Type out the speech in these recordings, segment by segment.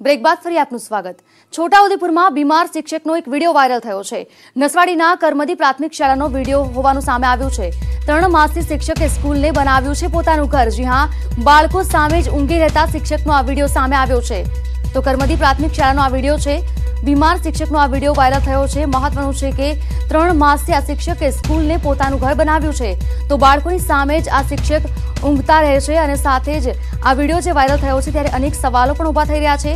Break બાદ ફરી આપનું સ્વાગત. છોટાઉદેપુરમાં બીમાર શિક્ષકનો એક વીડિયો વાયરલ થયો છે. નસવાડીના કરમદી પ્રાથમિક શાળાનો વીડિયો હોવાનું સામે આવ્યું છે. ત્રણ માસથી શિક્ષકે સ્કૂલને બનાવ્યું છે પોતાનું ઘર. જી હા, બાળકો સામે જ ઊંઘી રહેતા શિક્ષકનો આ વીડિયો સામે આવ્યો છે. તો કરમદી પ્રાથમિક શાળાનો આ વીડિયો છે. બીમાર શિક્ષકનો આ વીડિયો વાયરલ થયો છે. મહત્વનું છે કે ત્રણ માસથી આ શિક્ષકે સ્કૂલને પોતાનું ઘર બનાવ્યું છે. તો બાળકોની સામે જ આ શિક્ષક ઊંઘતા રહે છે અને સાથે જ આ વીડિયો જે વાયરલ થયો છે ત્યારે અનેક સવાલો પણ ઊભા થઈ રહ્યા છે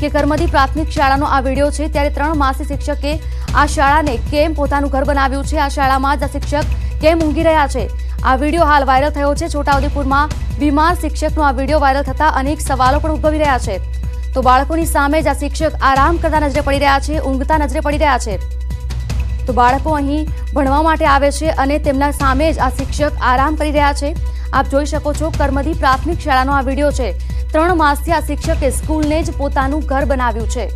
કે કરમદી પ્રાથમિક શાળાનો આ વીડિયો છે ત્યારે ત્રણ માસથી શિક્ષકે આ શાળાને કેમ પોતાનું ઘર બનાવ્યું છે? આ શાળામાં જ આ શિક્ષક કેમ ઊંઘી રહ્યા છે? આ વીડિયો હાલ વાયરલ થયો છે. છોટાઉદેપુરમાં બીમાર શિક્ષકનો આ વીડિયો વાયરલ થતા અનેક સવાલો પણ ઉદ્ભવી રહ્યા છે. તો બાળકોની સામે જ આ શિક્ષક આરામ કરતા નજરે પડી રહ્યા છે, ઊંઘતા નજરે પડી રહ્યા છે. તો બાળકો અહીં ભણવા માટે આવે છે અને તેમના સામે જ આ શિક્ષક આરામ કરી રહ્યા છે. આપ જોઈ શકો છો કરમદી પ્રાથમિક શાળાનો આ વીડિયો છે. ત્રણ માસથી આ શિક્ષકે સ્કૂલને જ પોતાનું ઘર બનાવ્યું છે.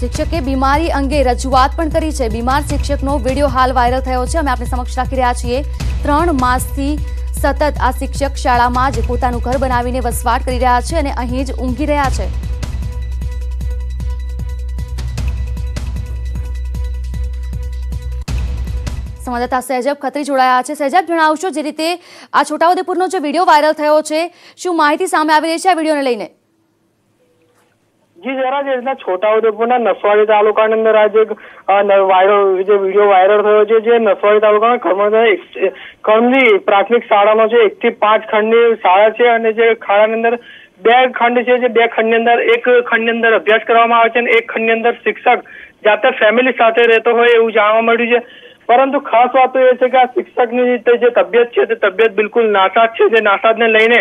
શિક્ષકે બીમારી અંગે રજૂઆત પણ કરી છે. બીમાર શિક્ષકનો વીડિયો હાલ વાયરલ થયો છે. અમે આપની સમક્ષ રાખી રહ્યા છીએ. ત્રણ માસથી સતત આ શિક્ષક શાળામાં જ પોતાનું ઘર બનાવીને વસવાટ કરી રહ્યા છે અને અહીં જ ઊંઘી રહ્યા છે. સંવાદદાતા સહેજબ ખત્રી જોડાયા છે. સહેજબ, જણાવશો જે રીતે આ છોટાઉદેપુરનો જે વીડિયો વાયરલ થયો છે, શું માહિતી સામે આવી રહી છે આ વિડીયોને લઈને? જી, જરા જે રીતના છોટાઉદેપુરના નસવાડી તાલુકાની અંદર આજે એક વાયરલ જે વીડિયો વાયરલ થયો છે, જે નસવાડી તાલુકાના કર્મચારી કર્મની પ્રાથમિક શાળાનો છે એકથી પાંચ ખંડની શાળા છે અને જે શાળાની અંદર બે ખંડ છે, જે બે ખંડની અંદર, એક ખંડની અંદર અભ્યાસ કરવામાં આવે છે અને એક ખંડની અંદર શિક્ષક જાતે ફેમિલી સાથે રહેતો હોય એવું જાણવા મળ્યું છે. પરંતુ ખાસ વાત એ છે કે આ શિક્ષકની જે તબિયત છે, તે તબિયત બિલકુલ નાસાદ છે. જે નાસાદને લઈને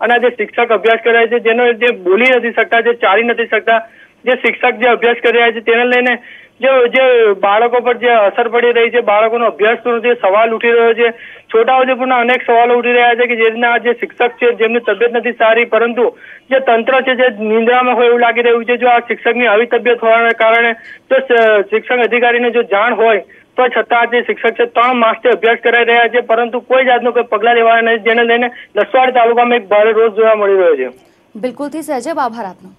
અને આ જે શિક્ષક અભ્યાસ કરી રહ્યા છે, જેનો જે બોલી નથી શકતા, જે ચાલી નથી શકતા, જે શિક્ષક જે અભ્યાસ કરી રહ્યા છે, તેને લઈને જે જે બાળકો પર જે અસર પડી રહી છે, બાળકોનો અભ્યાસ પર જે સવાલ ઉઠી રહ્યો છે. છોટાઉદેપુરના અનેક સવાલો ઉઠી રહ્યા છે કે જે રીતના આ જે શિક્ષક છે, જેમની તબિયત નથી સારી, પરંતુ જે તંત્ર છે, જે નિંદ્રામાં હોય એવું લાગી રહ્યું છે, જો આ શિક્ષકની આવી તબિયત હોવાના કારણે જો શ- શિક્ષણ અધિકારીને જો જાણ હોય તો છતાં જે શિક્ષક છે, ત્રણ માસથી અભ્યાસ કરાઈ રહ્યા છે, પરંતુ કોઈ જાતનું કોઈ પગલાં લેવાના નથી, જેને લઈને લસવાડી તાલુકામાં એક ભારે રોજ જોવા મળી રહ્યો છે. બિલકુલથી સહેજબ આભાર આપનો.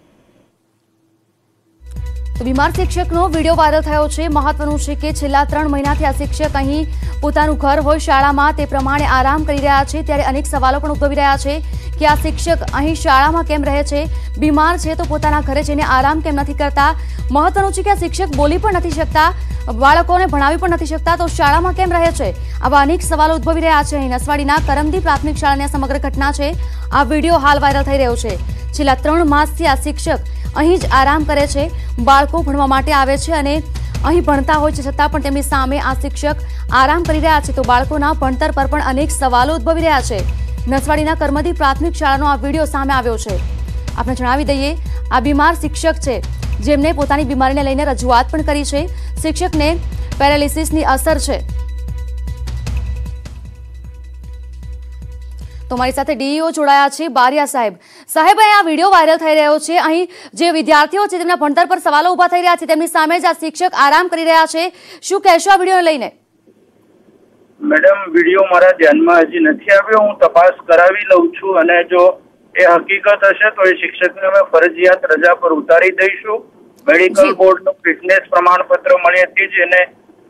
બીમાર શિક્ષકનો વીડિયો વાયરલ થયો છે. મહત્વનું છે કે છેલ્લા ત્રણ મહિનાથી આ શિક્ષક અહીં પોતાનું ઘર હોય શાળામાં તે પ્રમાણે આરામ કરી રહ્યા છે. ત્યારે અનેક સવાલો પણ ઉદ્ભવી રહ્યા છે કે આ શિક્ષક અહીં શાળામાં કેમ રહે છે? બીમાર છે તો પોતાના ઘરે જઈને આરામ કેમ નથી કરતા? મહત્વનું છે કે આ શિક્ષક બોલી પણ નથી શકતા. બાળકોને ભણાવી પણ નથી શકતા, તો શાળામાં કેમ રહે છે? આવા અનેક સવાલો ઉદ્ભવી રહ્યા છે. અહીં નસવાડીના કરમદી પ્રાથમિક શાળાની સમગ્ર ઘટના છે. આ વીડિયો હાલ વાયરલ થઈ રહ્યો છે. છેલ્લા ત્રણ માસથી આ શિક્ષક અહીં જ આરામ કરે છે, બાળકો ભણવા માટે આવે છે અને અહીં ભણતા હોય છે. છતાં પણ તેમની સામે આ શિક્ષક આરામ કરી રહ્યા છે. તો બાળકોના ભણતર પર પણ અનેક સવાલો ઉદ્ભવી રહ્યા છે. નસવાડીના કરમદી પ્રાથમિક શાળાનો આ વીડિયો સામે આવ્યો છે. આપણે જણાવી દઈએ, આ બીમાર શિક્ષક છે. જેમને પોતાની બીમારીને લઈને રજૂઆત પણ કરી છે. શિક્ષકને પેરાલિસિસની અસર છે. તો મારી સાથે ડીઈઓ જોડાયા છે બારિયા સાહેબ. સાહેબ અહીં આ વીડિયો વાયરલ થઈ રહ્યો છે. અહીં જે વિદ્યાર્થીઓ છે તેમના ભણતર પર સવાલો ઊભા થઈ રહ્યા છે. તેમની સામે જ આ શિક્ષક આરામ કરી રહ્યા છે. શું કહેશો આ વિડીયોને લઈને? મેડમ, વીડિયો મારા ધ્યાનમાં હજી નથી આવ્યો. હું તપાસ કરાવી લઉં છું અને જો એ હકીકત હશે તો એ શિક્ષકને અમે ફરજિયાત રજા પર ઉતારી દઈશું. મેડિકલ બોર્ડનું ફિટનેસ પ્રમાણપત્ર મળ્યાથી જ એને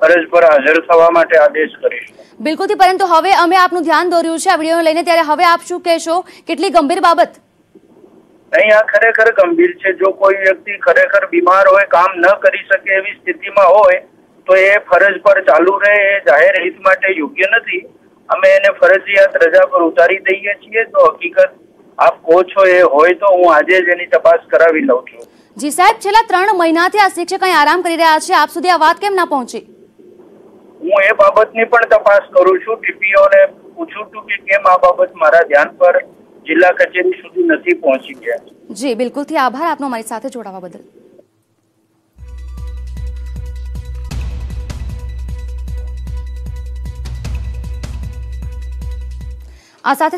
ફરજ પર હાજર થવા માટે આદેશ કરીશું. બિલકુલથી પરંતુ હવે અમે આપનું ધ્યાન દોર્યું છે આ વિડીયોને લઈને. ત્યારે હવે આપ શું કહેશો? કેટલી ગંભીર બાબત? અહીં આ ખરેખર ગંભીર છે. જો કોઈ વ્યક્તિ ખરેખર બીમાર હોય કામ ન કરી શકે એવી સ્થિતિમાં હોય તો એ ફરજ પર ચાલુ રહે એ જાહેર હિત માટે યોગ્ય નથી. અમે એને ફરજિયાત રજા પર ઉતારી દઈએ છીએ. તો હકીકત આપ કહો છો એ હોય તો હું આજે જ એની તપાસ કરાવી લઉં છું. જી સાહેબ છેલ્લા ત્રણ મહિનાથી આ શિક્ષક અહીં આરામ કરી રહ્યા છે. આપ સુધી આ વાત કેમ ના પહોંચી? હું એ બાબતની પણ તપાસ કરું છું. ટીપીઓને પૂછું છું કે કેમ આ બાબત મારા ધ્યાન પર જિલ્લા કચેરી સુધી નથી પહોંચી ગયા. જી બિલકુલથી આભાર આપનો મારી સાથે જોડાવા બદલ. આ સાથે